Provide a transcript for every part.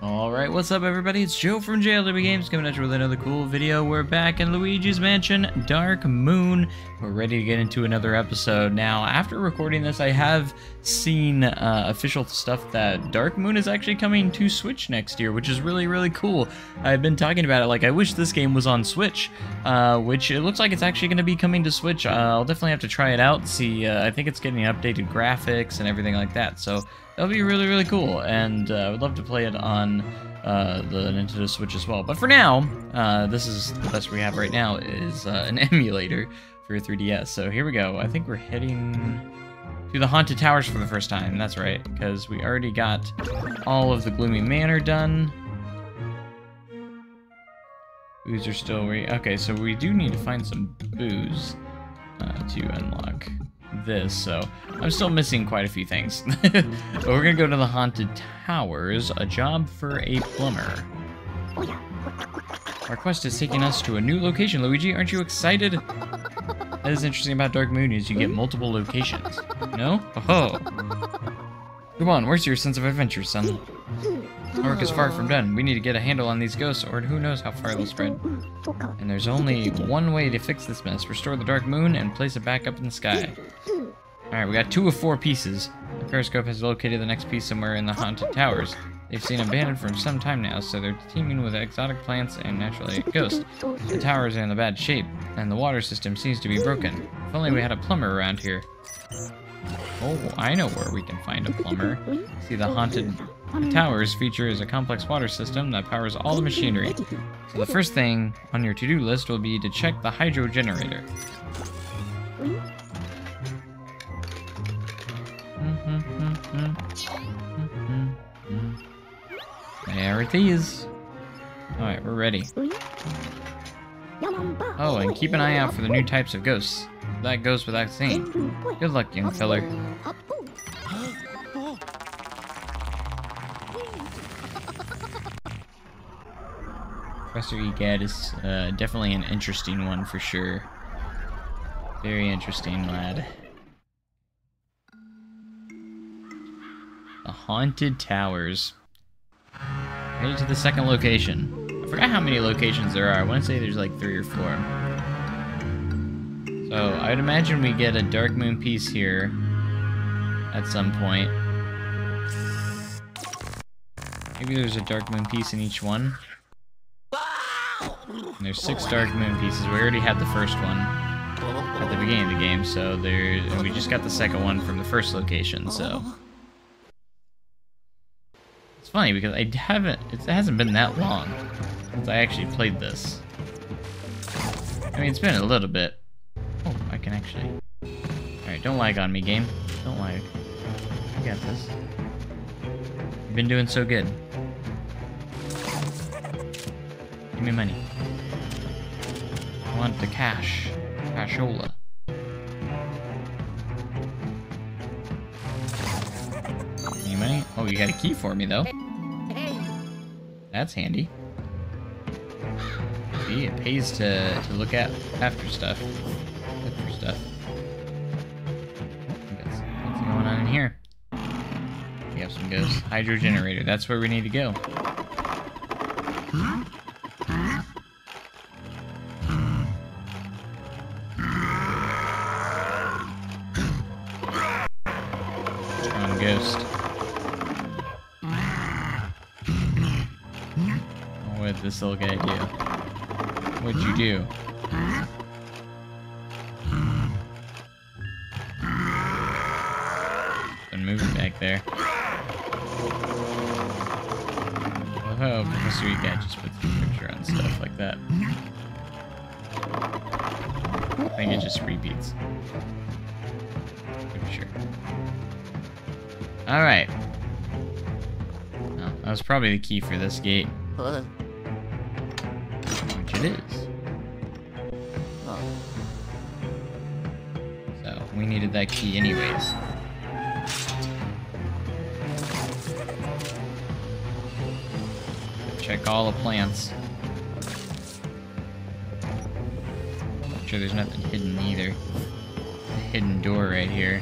Alright, what's up everybody? It's Joe from JLW Games coming at you with another cool video. We're back in Luigi's Mansion, Dark Moon. We're ready to get into another episode. Now, after recording this, I have seen uh, official stuff that Dark Moon is actually coming to Switch next year, which is really, really cool. I've been talking about it, like, I wish this game was on Switch, uh, which it looks like it's actually going to be coming to Switch. Uh, I'll definitely have to try it out, see, uh, I think it's getting updated graphics and everything like that, so that'll be really, really cool, and uh, I would love to play it on uh, the Nintendo Switch as well. But for now, uh, this is the best we have right now, is uh, an emulator for 3DS. So here we go. I think we're heading to the Haunted Towers for the first time. That's right, because we already got all of the Gloomy Manor done. Boos are still... Re okay, so we do need to find some Boos uh, to unlock this, so I'm still missing quite a few things. but we're gonna go to the Haunted Towers, a job for a plumber. Our quest is taking us to a new location, Luigi. Aren't you excited? That is interesting about Dark Moon is you get multiple locations. No? Oh. Come on, where's your sense of adventure, son? Our work is far from done. We need to get a handle on these ghosts, or who knows how far they'll spread. And there's only one way to fix this mess. Restore the Dark Moon and place it back up in the sky. Alright, we got two of four pieces. The periscope has located the next piece somewhere in the Haunted Towers. They've seen abandoned for some time now, so they're teeming with exotic plants and naturally ghosts. The towers are in a bad shape, and the water system seems to be broken. If only we had a plumber around here. Oh, I know where we can find a plumber. See, the Haunted Hmm. Towers features a complex water system that powers all the machinery. So the first thing on your to-do list will be to check the hydro generator. There it is. Alright, we're ready. Oh, and keep an eye out for the new types of ghosts. That goes without saying. Good luck, young feller. Professor Egad is uh, definitely an interesting one for sure. Very interesting lad. The Haunted Towers. Ready to the second location. I forgot how many locations there are. I want to say there's like three or four. So, I'd imagine we get a Dark Moon piece here at some point. Maybe there's a Dark Moon piece in each one. And there's six Dark Moon pieces. We already had the first one at the beginning of the game, so there, and we just got the second one from the first location, so... It's funny because I haven't, it hasn't been that long since I actually played this. I mean, it's been a little bit. Oh, I can actually... Alright, don't lag on me, game. Don't lag. I got this. You've been doing so good. Give me money. I want the cash. Cashola. Any money? Oh, you got a key for me, though. That's handy. See, it pays to, to look at after stuff. For stuff. Oh, What's going on in here? We have some ghosts. Hydro generator. That's where we need to go. Little guy do? What'd you do? Been moving back there. Oh, Professor guy just puts the picture on stuff like that. I think it just repeats. Pretty sure. Alright. Oh, that was probably the key for this gate. It is. So, we needed that key anyways. Check all the plants. Make sure there's nothing hidden either. A hidden door right here.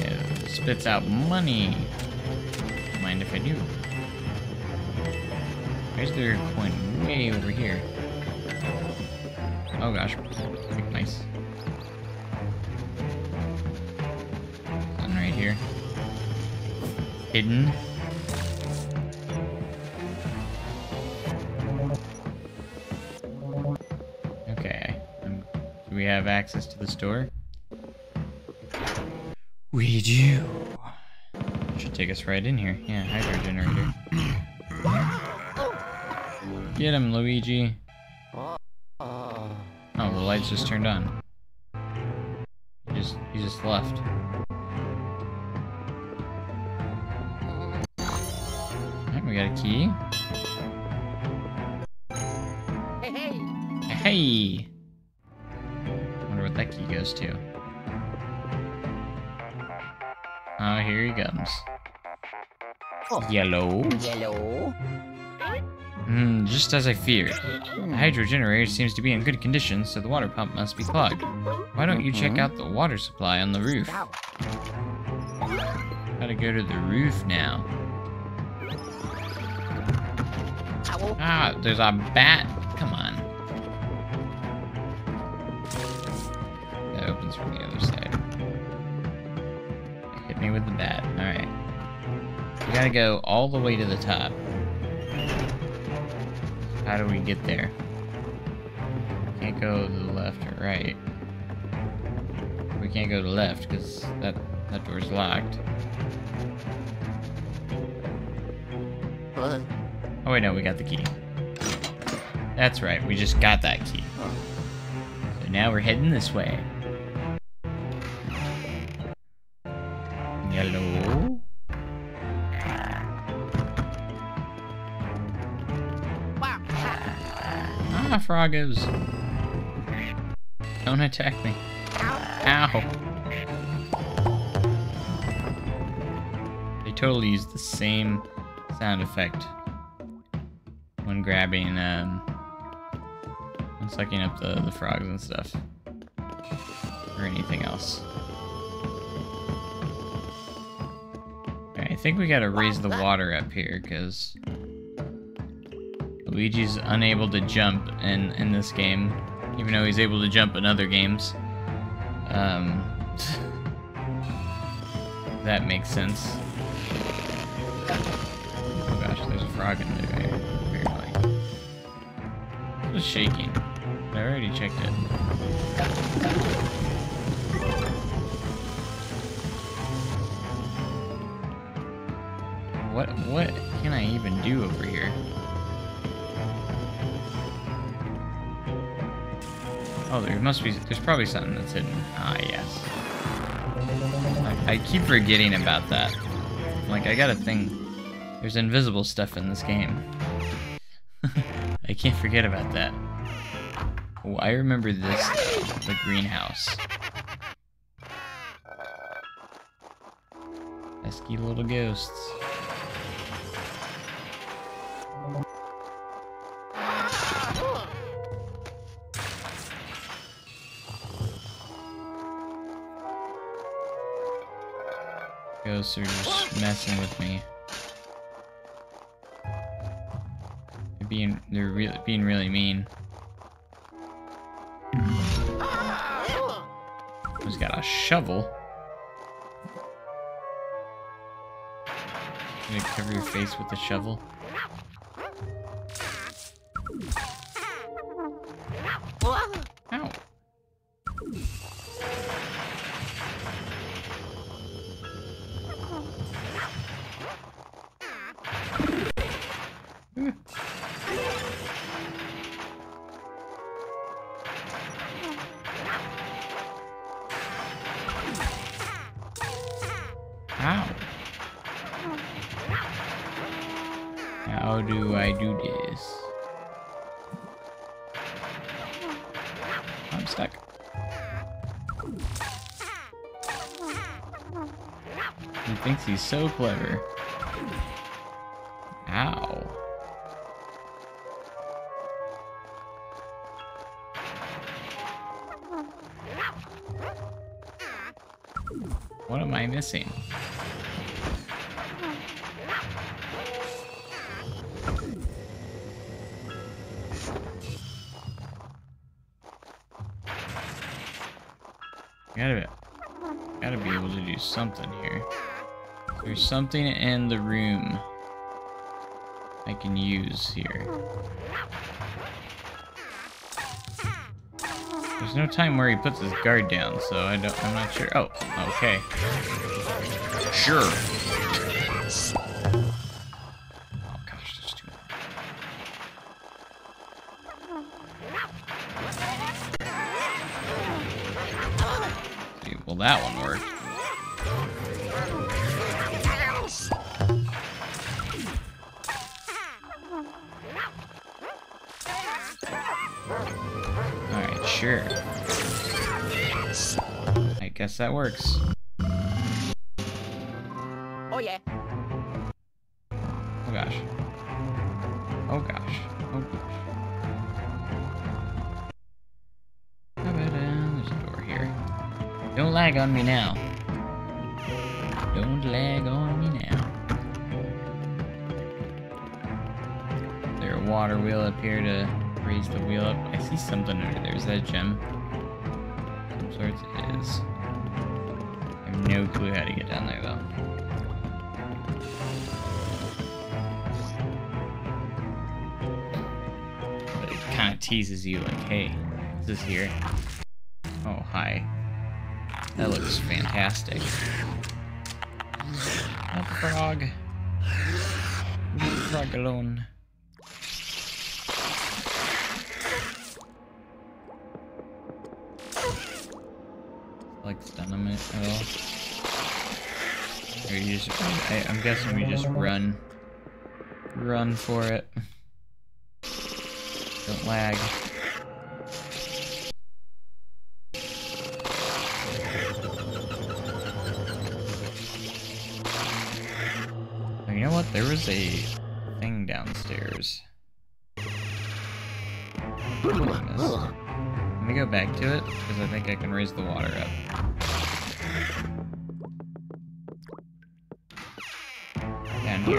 Yes. spits out money. Mind if I do? Why is there a coin way over here? Oh gosh, Nice. One right here. Hidden. Okay. Um, do we have access to the store? We do. Should take us right in here. Yeah, hydro generator. Get him, Luigi. Oh, the lights just turned on. He just he just left. Alright, we got a key. Hey, hey. Hey! Wonder what that key goes to. Oh, here he comes. Oh. Yellow. Yellow. Hmm, just as I feared. The hydro generator seems to be in good condition, so the water pump must be clogged. Why don't you check out the water supply on the roof? Gotta go to the roof now. Ah, there's a bat. Come on. That opens from the other side. Hit me with the bat. Alright. We gotta go all the way to the top. How do we get there? Can't go to the left or right. We can't go to the left because that, that door's locked. Uh, Oh wait, no, we got the key. That's right, we just got that key. So now we're heading this way. Ah, froggos. Don't attack me. Ow. They totally use the same sound effect when grabbing, um, when sucking up the, the frogs and stuff. Or anything else. Alright, I think we gotta raise the water up here, because Luigi's unable to jump in, in this game, even though he's able to jump in other games. Um, that makes sense. Oh gosh, there's a frog in there, apparently. It shaking. I already checked it. What what can I even do over here? Oh, there must be. There's probably something that's hidden. Ah, yes. I, keep forgetting about that. Like, I got a thing. There's invisible stuff in this game. I can't forget about that. Oh, I remember this. The greenhouse. Pesky little ghosts. Are just messing with me. They're being they're really being really mean. Who's got a shovel? You gonna cover your face with the shovel? so clever. Ow. What am I missing? Gotta, gotta be able to do something here. There's something in the room I can use here. There's no time where he puts his guard down, so I don't. I'm not sure. Oh, okay. Sure. Guess that works. Oh yeah. Oh gosh. Oh gosh. Oh gosh. How about, there's a door here. Don't lag on me now. Don't lag on me now. Is there a water wheel up here to raise the wheel up? I see something under there. Is that a gem? Some sorts it is. No clue how to get down there though. But it kind of teases you like, hey, is this is here. Oh, hi. That looks fantastic. A frog. Frog alone. Like stun it at all? Just, I, I'm guessing we just run. Run for it. Don't lag. Oh, you know what? There was a thing downstairs. Let me go back to it, because I think I can raise the water up. Guy.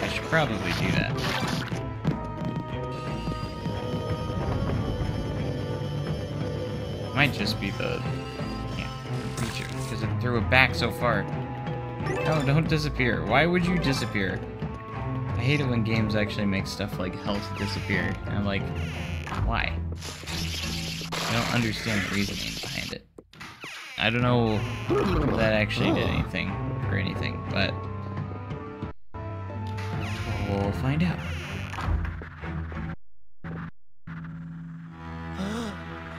I should probably do that. Might just be the yeah, creature, because it threw it back so far. No, don't disappear. Why would you disappear? I hate it when games actually make stuff like health disappear. And I'm like, why? I don't understand the reasoning behind it. I don't know if that actually did anything or anything, but we'll find out.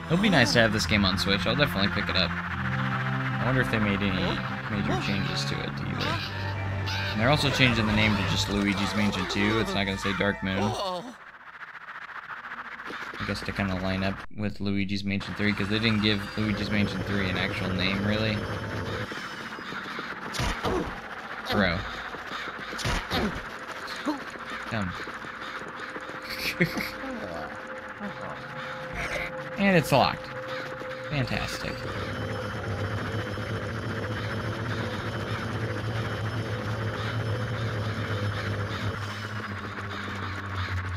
It'll be nice to have this game on Switch. I'll definitely pick it up. I wonder if they made any major changes to it either. And they're also changing the name to just Luigi's Mansion 2. It's not going to say Dark Moon. Guess to kind of line up with Luigi's Mansion 3, because they didn't give Luigi's Mansion 3 an actual name, really. Bro. Come. and it's locked. Fantastic.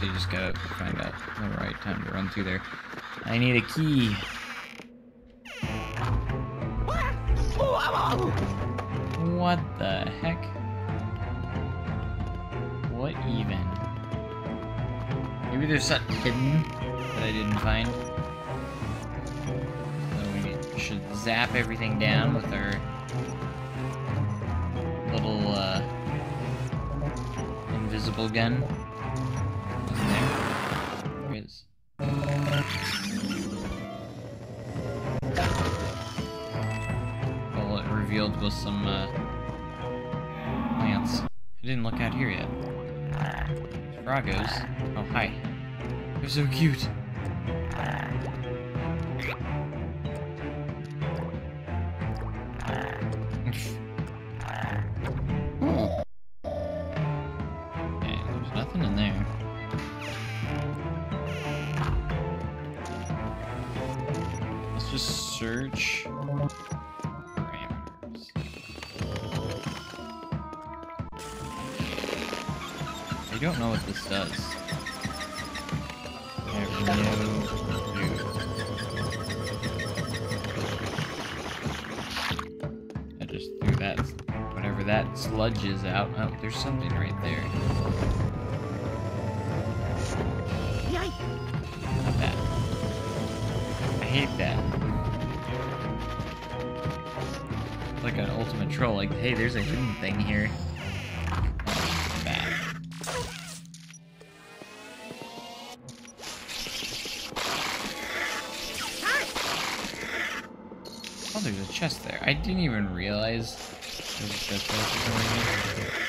You just gotta find out the right time to run through there. I need a key. What the heck? What even? Maybe there's something hidden that I didn't find. So we should zap everything down with our little uh, invisible gun. Frogos. Oh, hi. They're so cute. Hate that. It's like an ultimate troll, like, hey, there's a hidden thing here. Oh. Oh, there's a chest there. I didn't even realize there's a chest there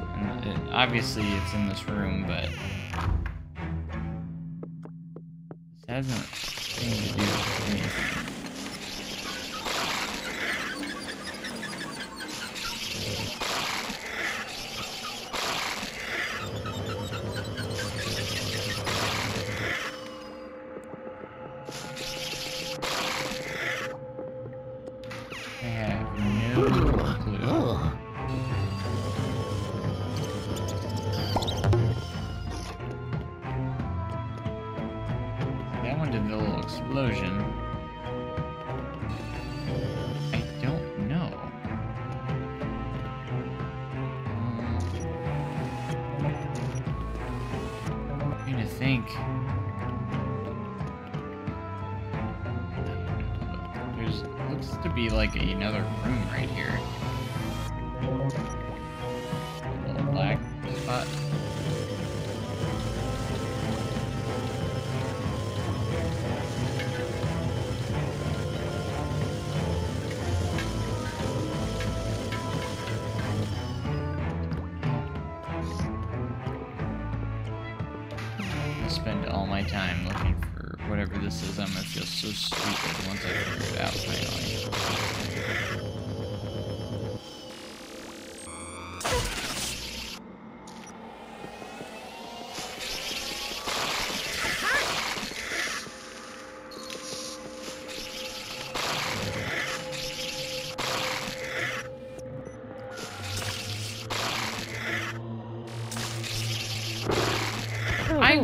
obviously it's in this room, but... This hasn't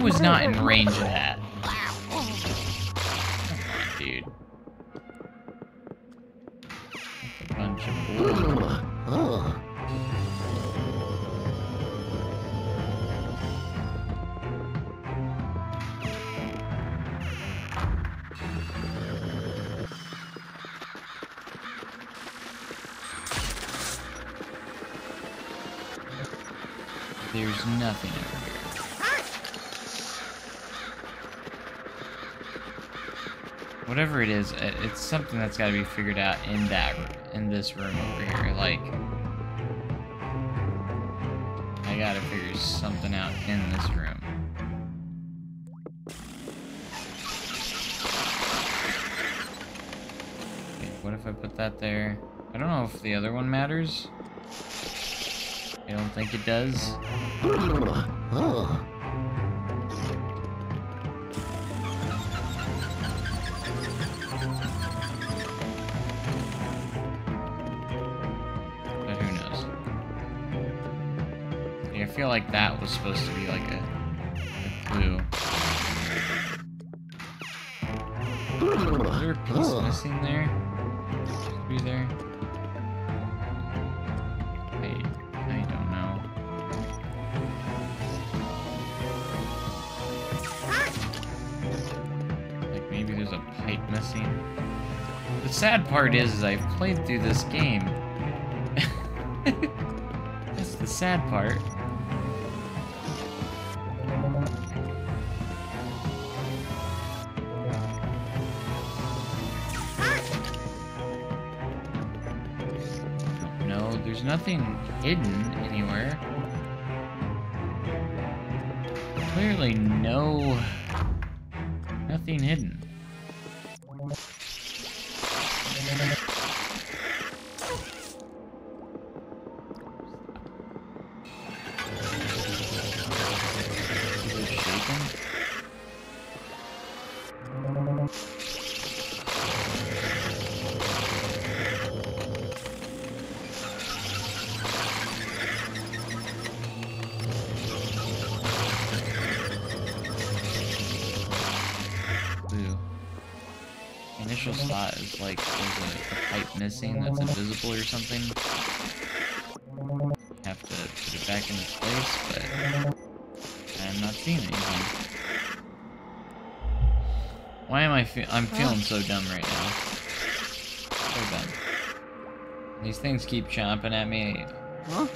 was not in range of Whatever it is, it's something that's got to be figured out in that, in this room over here. Like, I gotta figure something out in this room. What if I put that there? I don't know if the other one matters. I don't think it does. was supposed to be like a, a clue. Is there a piece missing there? Should be there. I I don't know. Like maybe there's a pipe missing. The sad part is, is I've played through this game. That's the sad part. Nothing hidden anywhere. Clearly no... Nothing hidden. Missing that's invisible or something. Have to put it back into place, but I'm not seeing anything. Why am I fe I'm feeling so dumb right now. So dumb. These things keep chomping at me Huh?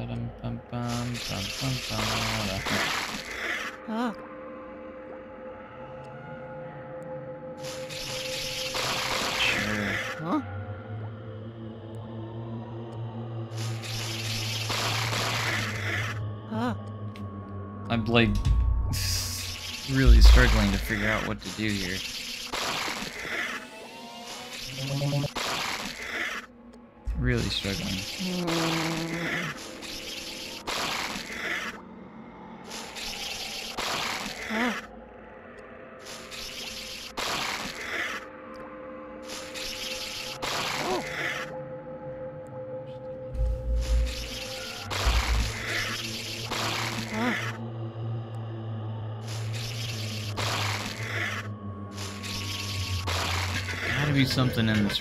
Ba-dum-bum-bum-bum-bum-bum. Huh? Sure. Huh? Huh? I'm like really struggling to figure out what to do here. Really struggling. Hmm.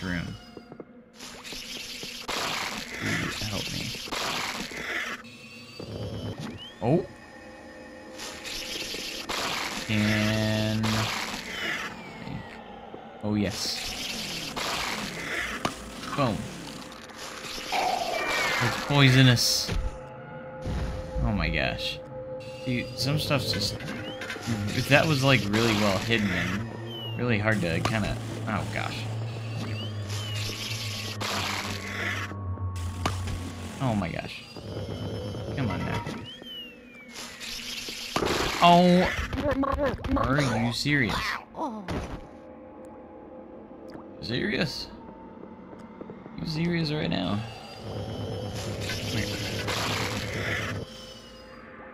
Room. Help me. Oh. And oh yes. Boom. It's poisonous. Oh my gosh. See, some stuff's just if that was like really well hidden and really hard to kind of oh gosh. Oh my gosh. Come on now. Oh, are you serious? Serious? You serious right now?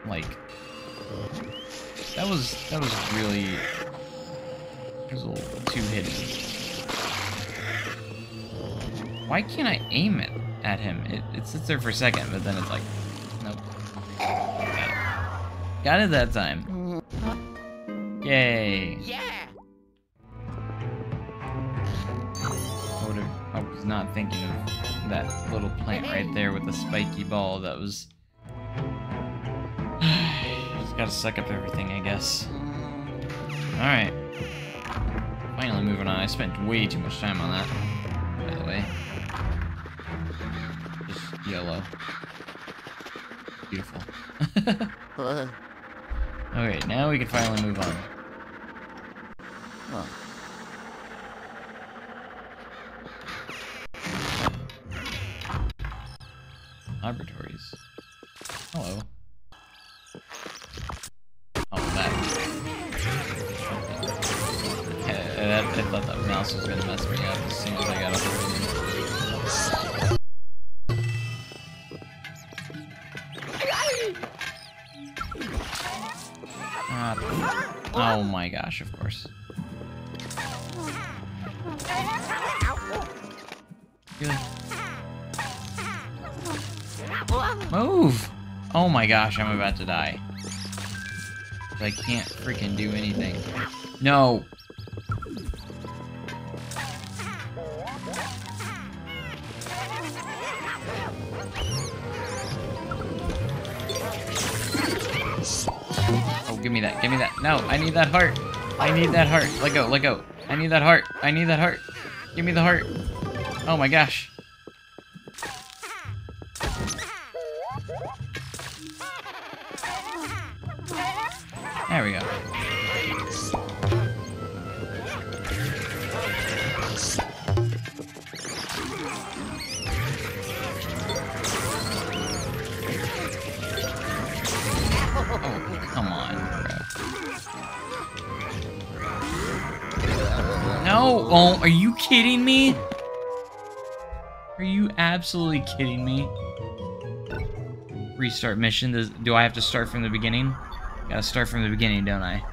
Like that was that was really it was a little too hidden. Why can't I aim it at him? It, it sits there for a second, but then it's like, nope. Got it. Got it that time. Yay. Yeah. I would have. I was not thinking of that little plant right there with the spiky ball. That was. Just gotta suck up everything, I guess. Hmm. All right. Finally moving on. I spent way too much time on that. Yellow. Beautiful. Alright, now we can finally move on. Huh. Laboratories. Hello. Oh, that. I, I, I thought that mouse was gonna mess me up as soon as I got up my gosh, of course. Move! Oh my gosh, I'm about to die. I can't freaking do anything. No! Give me that. No, I need that heart. I need that heart. Let go, let go. I need that heart. I need that heart. Give me the heart. Oh my gosh. Absolutely kidding me? Restart mission. Does, do I have to start from the beginning? Gotta start from the beginning, don't I?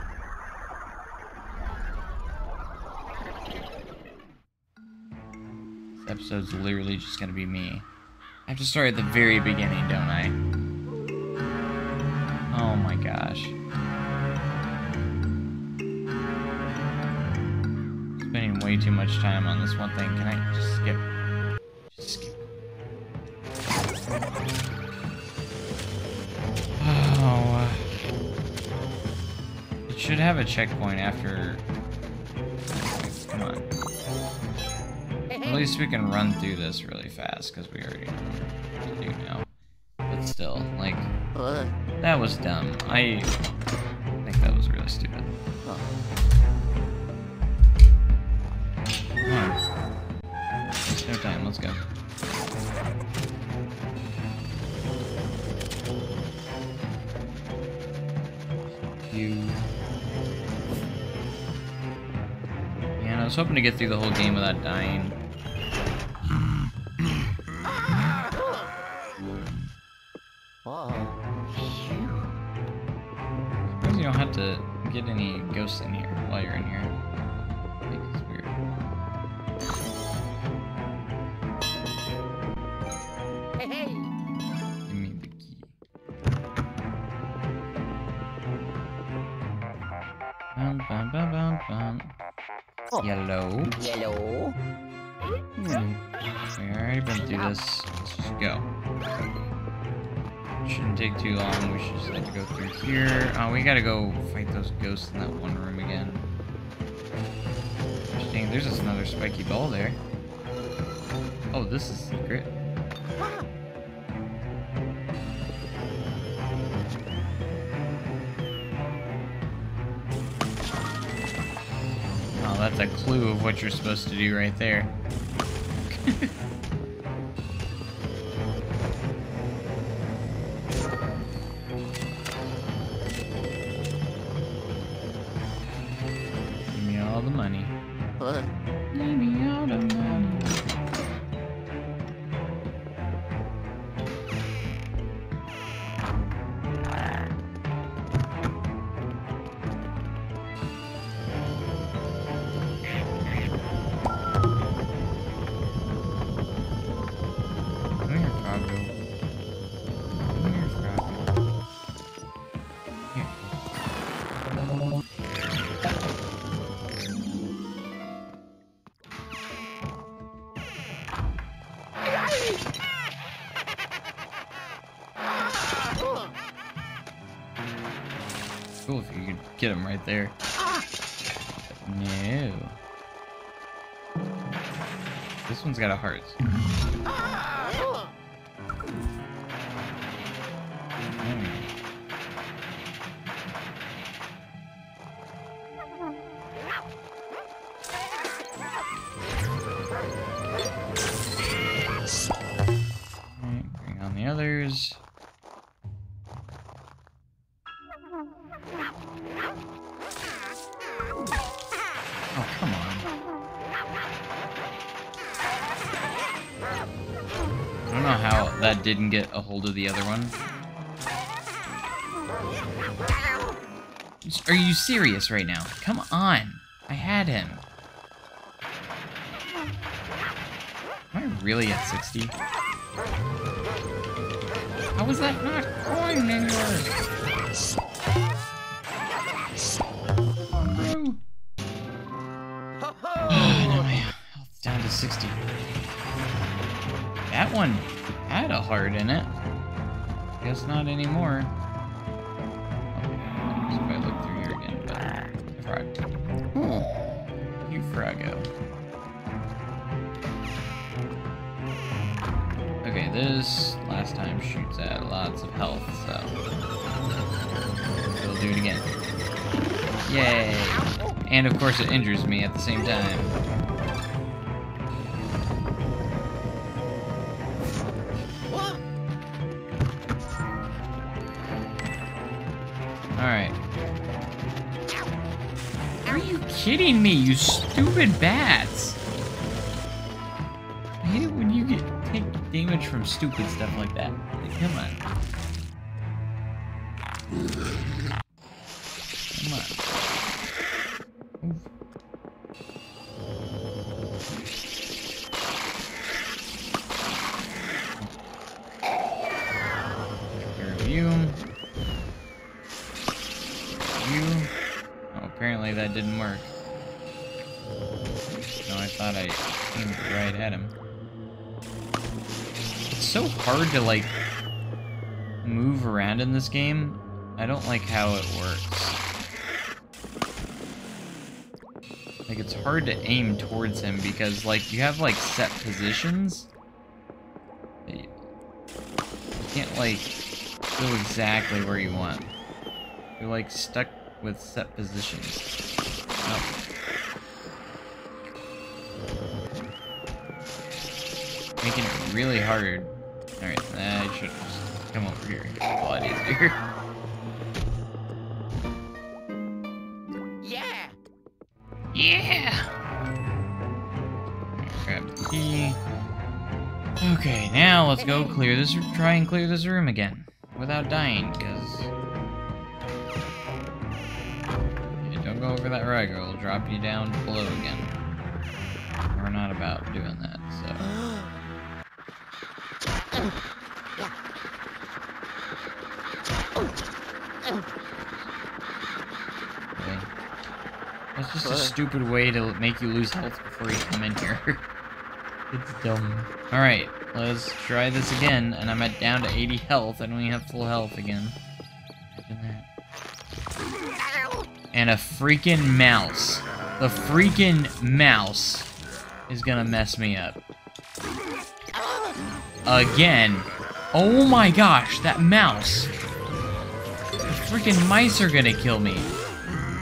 This episode's literally just gonna be me. I have to start at the very beginning, don't I? Oh my gosh. Spending way too much time on this one thing. Can I just skip? Should have a checkpoint after. Come on. At least we can run through this really fast because we already know what to do now. But still, like, that was dumb. I was hoping to get through the whole game without dying. Wow. You don't have to get any ghosts in here while you're in here. Think Yellow. Yellow. Hmm. We already been through this. Let's just go. Shouldn't take too long. We should just have to go through here. Oh, we gotta go fight those ghosts in that one room again. Dang, there's just another spiky ball there. Oh, this is secret. A clue of what you're supposed to do right there. get him right there. No. This one's got a heart. Hold of the other one. Are you serious right now? Come on. I had him. Am I really at 60? How was that not going anywhere? Oh, no. Oh, now my health's down to 60. That one had a heart in it. Guess not anymore. If I look through here again, but frog. Hmm. You froggo. Okay, this last time shoots at lots of health, so we'll do it again. Yay! And of course it injures me at the same time. Kidding me, you stupid bats? I hate it when you get take damage from stupid stuff like this game. I don't like how it works. Like, it's hard to aim towards him because, like, you have, like, set positions. You can't, like, go exactly where you want. You're, like, stuck with set positions. Oh. Making it really hard. Alright, I should come over here. It's a lot easier. Yeah. Yeah! Grab the hmm. key. Okay, now let's go clear this. Try and clear this room again without dying, because don't go over that rug, or it'll drop you down below again. We're not about doing that, so. Really? Just a stupid way to make you lose health before you come in here. it's dumb. Alright, let's try this again, and I'm at down to 80 health. Don't even have full health again. And a freaking mouse. The freaking mouse is gonna mess me up. Again. Oh my gosh, that mouse. The freaking mice are gonna kill me.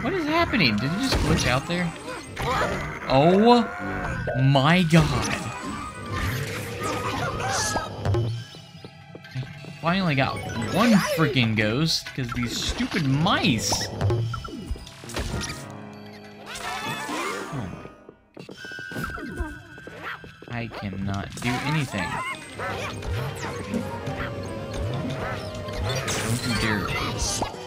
What is happening? Did it just glitch out there? Oh my god. Finally got one freaking ghost because these stupid mice. Oh. I cannot do anything. Don't you dare.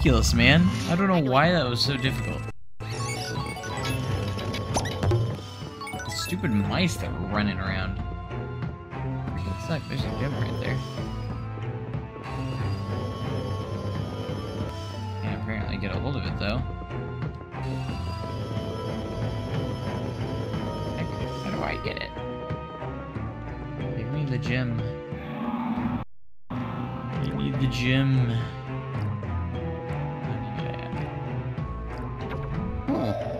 Ridiculous, man. I don't know why that was so difficult. Stupid mice that were running around. Freaking like There's a gem right there. Can't apparently get a hold of it though. How do I get it? Give me the gem. I need the gem. Hmm.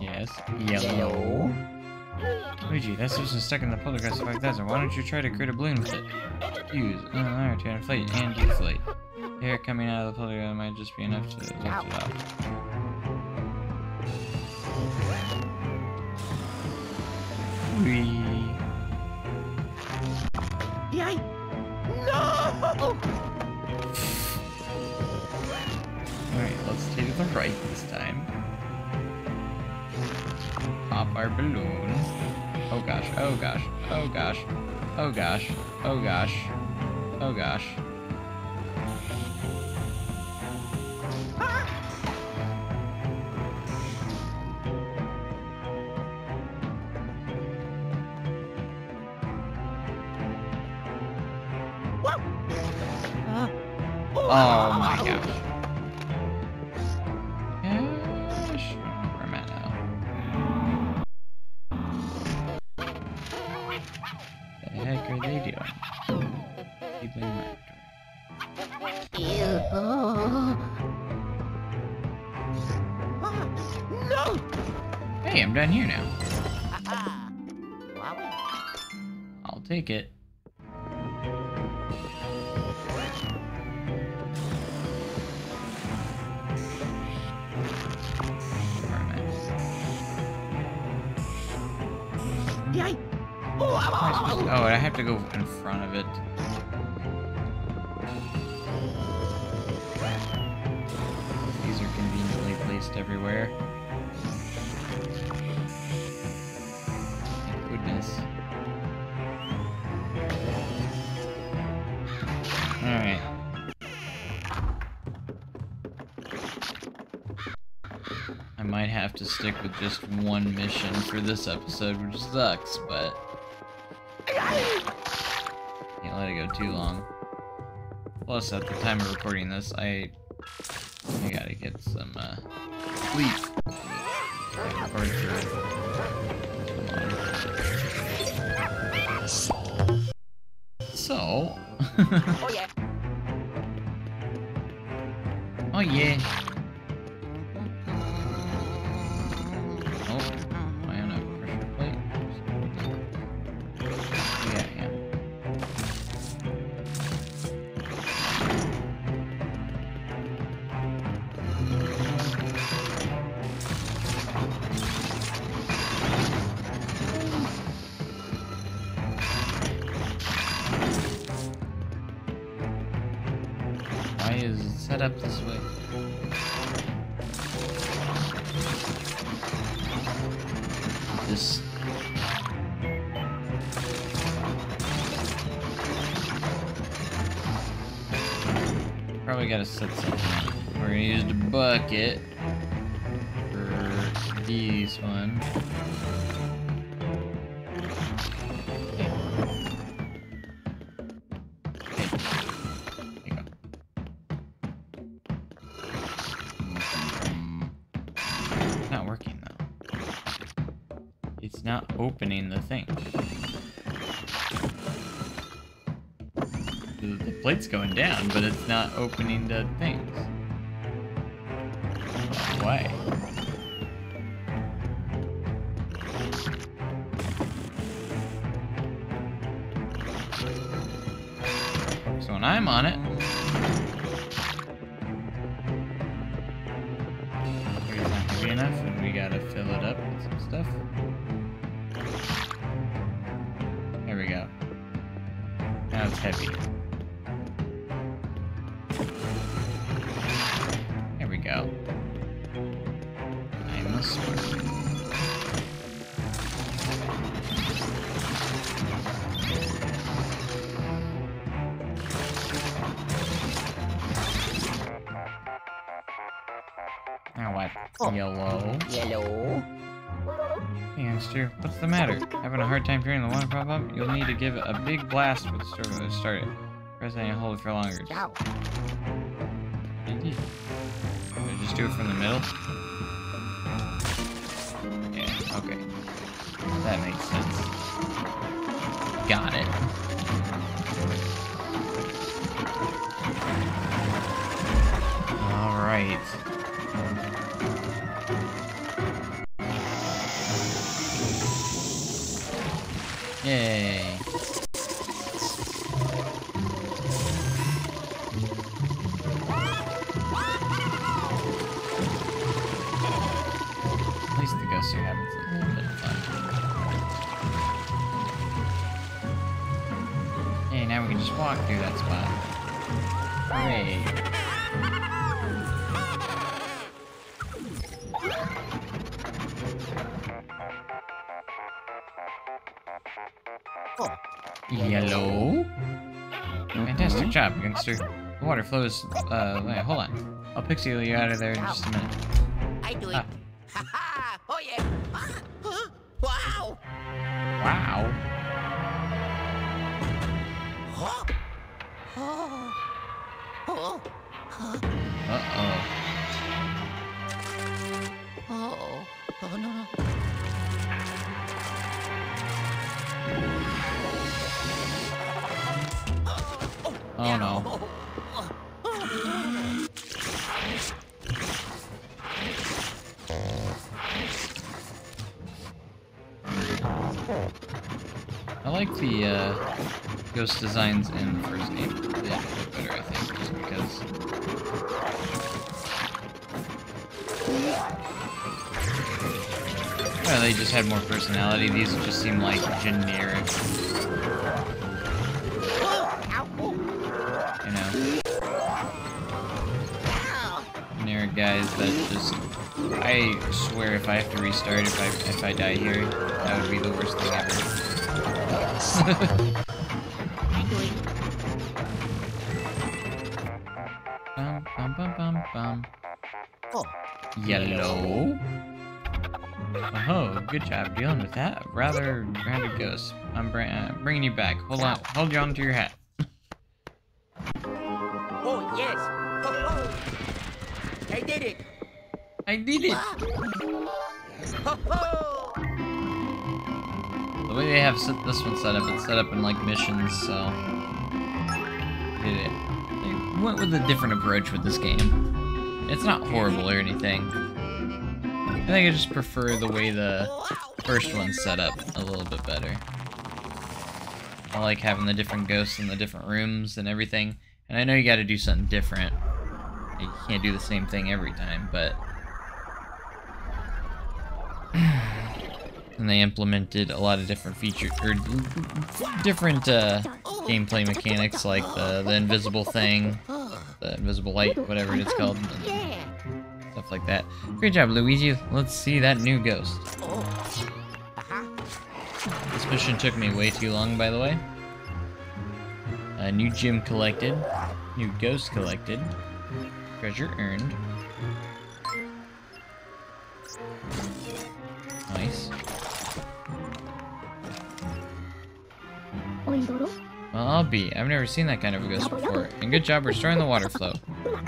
Yes. Yellow. Luigi, that substance stuck in the Poltergust 5000. Why don't you try to create a balloon with it? Use uh, iron to inflate and deflate. The air coming out of the Poltergust might just be enough to lift it off. Whee. Yay! No! Our balloon. Oh gosh, oh gosh, oh gosh, oh gosh, oh gosh, oh gosh. Uh, Oh my. Gosh, down here now. I'll take it. Where am I? Yay! I supposed to- wow. Oh, I have to go in front of it. Just one mission for this episode, which sucks, but can't let it go too long. Plus, at the time of recording this, I I gotta get some uh, sleep. So Oh, yeah. Gotta set. We're gonna use the bucket plate's going down, but it's not opening the things. Why? So when I'm on it, Hey, youngster, what's the matter? Having a hard time hearing the water pop up? You'll need to give a big blast with the servo to start it. Press and hold it for longer. Indeed. Just do it from the middle? Yeah, okay. That makes sense. Got it. Alright. Job, youngster. The water flows. Uh, wait, hold on. I'll pixel you out of there in just a minute. Ghost designs in first game. They did a bit better, I think, just because. Well, they just had more personality. These just seem like generic, you know, Ow. generic guys that just. I swear, if I have to restart, if I if I die here, that would be the worst thing ever. Yellow. Oh, good job dealing with that. Rather grounded ghost. I'm br uh, bringing you back. Hold on, hold you on to your hat. Oh yes. Ho ho. I did it. I did it. Wow. Ho ho. The way they have set this one set up, it's set up in like missions, so did it. They went with a different approach with this game. It's not horrible or anything. I think I just prefer the way the first one's set up a little bit better. I like having the different ghosts in the different rooms and everything. And I know you gotta do something different. You can't do the same thing every time, but... and they implemented a lot of different features, or different uh, gameplay mechanics like the, the invisible thing. The invisible light, whatever it's called, Yeah. stuff like that. Great job, Luigi. Let's see that new ghost. Uh-huh. This mission took me way too long, by the way. A new gem collected. New ghost collected. Treasure earned. I'll be. I've never seen that kind of a ghost before. And good job restoring the water flow.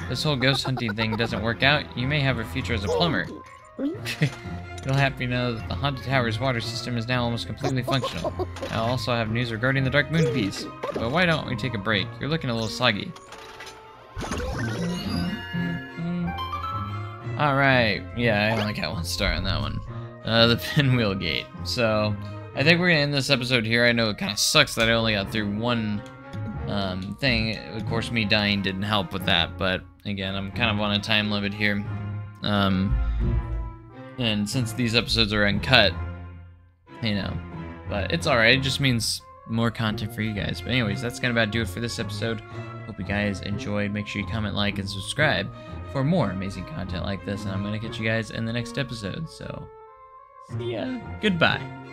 This whole ghost hunting thing doesn't work out, you may have a future as a plumber. You'll happy to know that the Haunted Tower's water system is now almost completely functional. I also have news regarding the Dark Moon piece. But why don't we take a break? You're looking a little soggy. Alright, yeah, I only got one star on that one. Uh, the Pinwheel Gate. So, I think we're gonna end this episode here. I know it kind of sucks that I only got through one um, thing. Of course, me dying didn't help with that, but again, I'm kind of on a time limit here. Um, and since these episodes are uncut, you know, but it's alright. It just means more content for you guys. But anyways, that's gonna about do it for this episode. Hope you guys enjoyed. Make sure you comment, like, and subscribe for more amazing content like this. And I'm gonna catch you guys in the next episode. So, see ya. Goodbye.